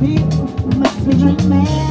beat, must be dreaming.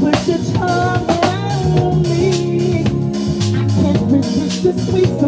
Put your tongue around me. I can't resist this sweet.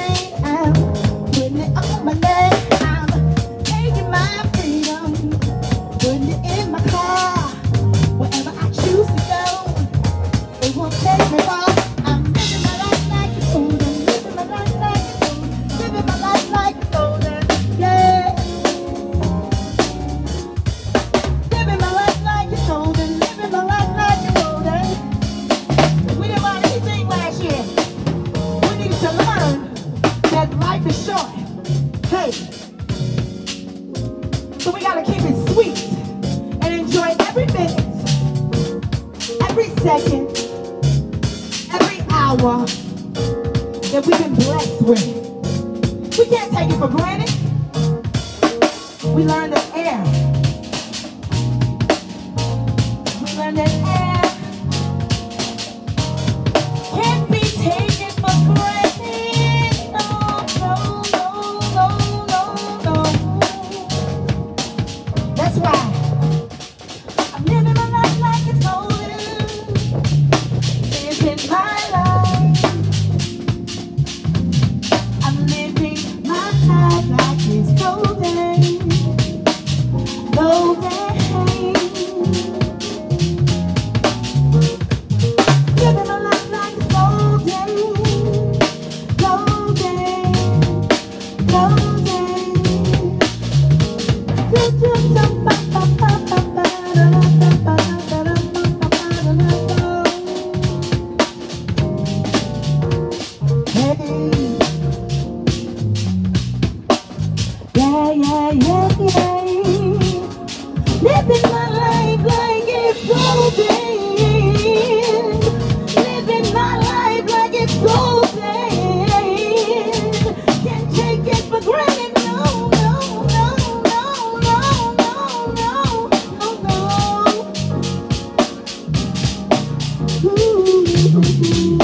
life is short. Hey. So we gotta keep it sweet and enjoy every minute, every second, every hour that we've been blessed with. We can't take it for granted. We learned that Living my life like it's golden. Living my life like it's golden. Can't take it for granted. No, no, no, no, no, no, no, no, no.